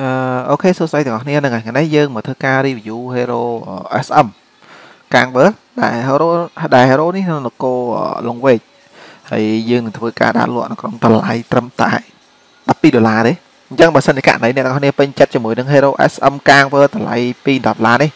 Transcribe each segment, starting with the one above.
អឺអូខេសួស្តីទាំងអស់គ្នាហ្នឹងហើយថ្ងៃនេះយើងមកធ្វើការ review hero SM កាងបើដែល hero ដែល hero នេះនៅនគរលងវែកហើយយើងនឹងធ្វើការដាក់លក់នៅក្នុងតម្លៃត្រឹមតែ12ដុល្លារទេអញ្ចឹងបើសិនជាករណីអ្នកទាំងអស់គ្នាពេញចិត្តជាមួយនឹង hero SM កាងបើតម្លៃ2ដុល្លារនេះ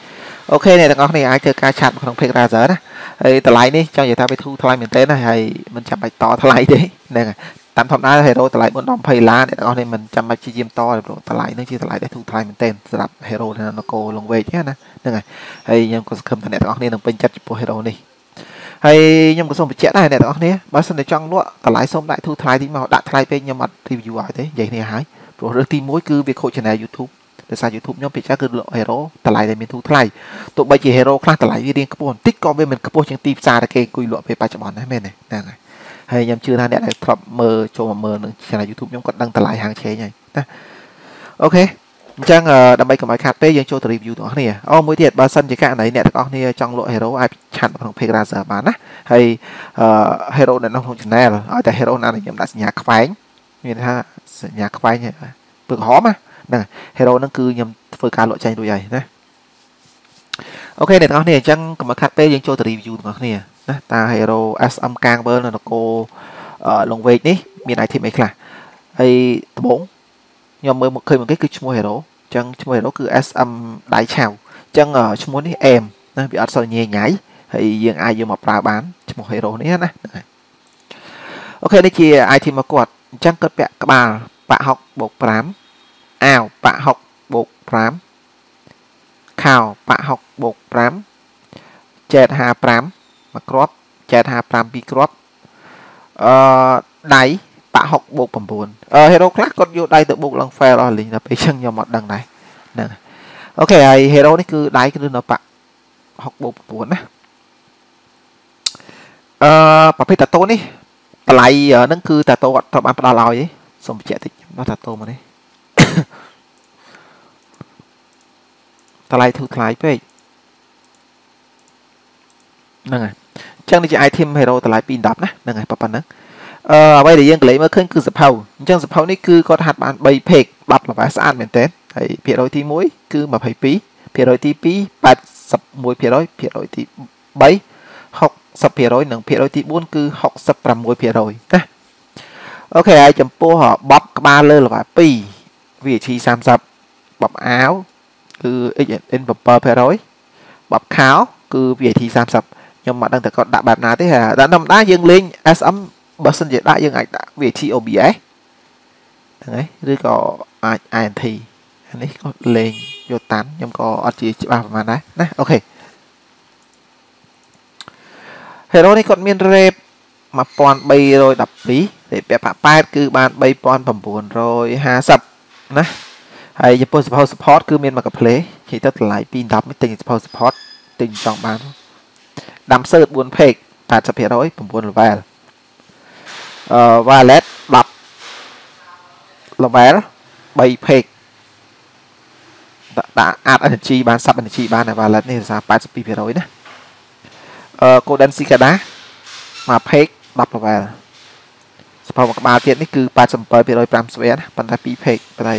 អូខេអ្នកទាំងអស់គ្នាអាចធ្វើការឆាតក្នុង page browser ណាហើយតម្លៃនេះចង់និយាយថាវាធូរថ្លៃមែនទែនណាហើយមិនចាំបាច់តថ្លៃទេហ្នឹងហើយ តាមធម្មតាហេរ៉ូតម្លៃ4ដល់20ឡានអ្នកទាំងអស់នេះមិនចាំបាច់ព្យាយាមតទេព្រោះតម្លៃនេះជាតម្លៃដែលធូរថ្លៃមែនទែនសម្រាប់ហេរ៉ូនៅនគរលងវែកណាហ្នឹងហើយហើយខ្ញុំក៏សង្ឃឹមថាអ្នកទាំងអស់គ្នានឹងពេញចិត្តចំពោះហេរ៉ូនេះហើយខ្ញុំក៏សូមបញ្ជាក់ដែរអ្នកទាំងអស់គ្នាបើសិនតែចង់លក់តម្លៃសូមដាក់ធូរថ្លៃតិចមកដាក់ថ្លៃពេកខ្ញុំអត់ review ឲ្យទេនិយាយគ្នាហើយព្រោះរើសទី1គឺវាខូច channel YouTube ដោយសារ YouTube ខ្ញុំពិចារគឺលក់ hero តម្លៃដែលមានធូរថ្លៃទោះបីជា hero ខ្លះតម្លៃវារៀងខ្ពស់បន្តិចក៏វាមិនខ្ពស់ជាងទីផ្សារដែលគេអង្គុយលក់ពេលបច្ចុប្បន្នដែរមែនទេហ្នឹងហើយ ហើយខ្ញុំជឿថាអ្នកដែលធ្លាប់មើលចូលមកមើលនឹង channel YouTube ខ្ញុំគាត់ដឹងតម្លៃហាងឆេងហើយណាអូខេអញ្ចឹងដើម្បីកុំឲ្យខាតពេលយើងចូលទៅ review ទាំងអស់គ្នាអូមួយទៀតបើសិនជាករណីអ្នកទាំងអស់គ្នាចង់លក់ hero អាចឆាត់ក្នុង page Razer បានណាហើយ hero នៅក្នុង channel ឲ្យតែ hero ណាខ្ញុំដាក់សញ្ញាខ្វែងមានថាសញ្ញាខ្វែងពឹកហមណា hero ហ្នឹងគឺខ្ញុំធ្វើការលក់ចេញរួចហើយណាអូខេអ្នកទាំងអស់គ្នាអញ្ចឹងកុំឲ្យខាត់ពេលយើងចូលទៅ review ទាំងអស់គ្នា ណាតា Hero SM កាងវើលនៅនគរលងវែកនេះមាន item អីខ្លះហើយដំបូងខ្ញុំមើលមកឃើញមកគេគឺឈ្មោះ Hero អញ្ចឹងឈ្មោះ Hero គឺ SM ដៃឆៅអញ្ចឹងឈ្មោះនេះអែមណាវាអត់សូវញ៉ៃញ៉ៃហើយយើងអាចយកមកប្រើបានឈ្មោះ Hero នេះណាអូខេនេះជា item របស់គាត់អញ្ចឹងគាត់ពាក់ក្បាលបាក់6បូក5អាវបាក់6បូក5ខោបាក់6បូក5ចែ ក55មួយគ្រាប់ចែក55ពីរគ្រាប់អឺដៃបាក់6បូក9អឺហេរ៉ូខ្លះគាត់យកដៃទៅបូកឡើង fail អស់លីងដល់ពេលចឹងខ្ញុំអត់ដឹងដែរហ្នឹងអូខេហើយហេរ៉ូនេះគឺដៃគឺនៅបាក់6បូក9ណាអឺប្រភេទតាតូនេះតម្លៃហ្នឹងគឺតាតូគាត់ត្រូវបានផ្ដល់ឲ្យទេសូមបញ្ជាក់តិចដល់តាតូមកនេះតម្លៃធូរថ្លៃពេកហ្នឹងហើយអញ្ចឹងនេះជា item hero តម្លៃ210ណាហ្នឹងហើយប៉ុណ្ណឹងអឺអ្វីដែលយើងកលេចមើលឃើញគឺសភៅអញ្ចឹងសភៅនេះគឺគាត់ហាត់បាន3 page 10 level ស្អាតមែនទែនហើយភាគរយទី1គឺ22ភាគរយទី2 81%ភាគរយទី3 60%និងភាគរយទី4គឺ66%ណាអូខេហើយចំពោះបបក្បាលលើ level 2 VHC 30បបអាវគឺ XN 7%បបខោគឺ VAT 30 ខ្ញុំមិនដឹងតែគាត់ដាក់បែបណាទេតែធម្មតាយើងលេង SM បើសិនជាដាក់យើងអាចដាក់ VAT OBS ហ្នឹងហើយឬក៏អាច INT នេះគាត់លេងយកតាន់ខ្ញុំក៏អត់ជាច្បាស់ប្រហែលដែរណាអូខេ Hero នេះគាត់មាន rate 1312រេពាក់ប៉8គឺបាន3950ណាហើយចំពោះ support support គឺមានមកកា play និយាយទៅតម្លៃ210នេះទិញ support support ទិញចង់បាន ដាំសើត4 page 80% 9 level អឺ wallet 10 level 3 page ដាក់អាត energy បាន sub energy បានតែ wallet នេះសារ82%ណាអឺ golden cicada មួយ page 10 level សភៅមួយក្បាលទៀតនេះគឺ87% 5ស្វែណាប៉ុន្តែ2 page ប៉ុន្តែ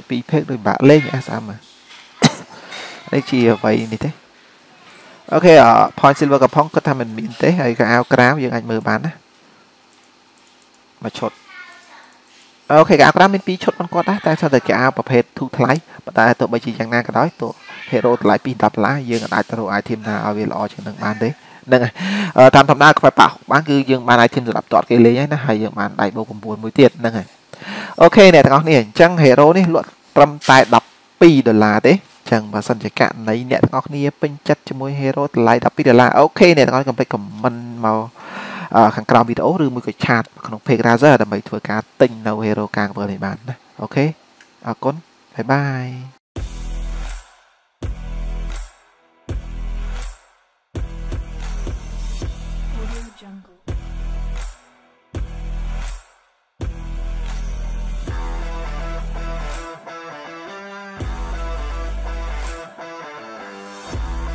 52 page ដូចបាក់លេង SM នេះជាអ្វីនេះទេ អូខេ point silver កំផុងគាត់ថាមិនមានទេហើយកៅអៅក្រាវយើងអាចមើលបានណាមួយឈុតអូខេកៅអៅក្រាវមាន2ឈុតប៉ុនគាត់ដែរតែស្ទើរតែកៅអៅប្រភេទធូរថ្លៃប៉ុន្តែទោះបីជាយ៉ាងណាក៏ដោយទោះ hero តម្លៃ2 10ដុល្លារយើងអាចទៅរក item ណាឲ្យវាល្អជាងនឹងបានទេហ្នឹងហើយតាមធម្មតាខ្វែប៉ាបានគឺយើងបាន item សម្រាប់តតគេលេងហើយណាហើយយើងបានដៃបូក9មួយទៀតហ្នឹងហើយអូខេអ្នកទាំងអស់គ្នាអញ្ចឹង hero នេះលក់ត្រឹមតែ12ដុល្លារទេ ចឹងបើសិនជាករណីអ្នកទាំងអស់គ្នាពេញចិត្តជាមួយ Hero តម្លៃ12ដុល្លារអូខេអ្នកទាំងអស់កុំភ្លេច comment មកខាងក្រោមវីដេអូឬមួយក៏ឆាតក្នុង page Razer ដើម្បីធ្វើការទិញនៅ Hero កាងបើនេះបានណាអូខេអរគុណបាយបាយ Bye.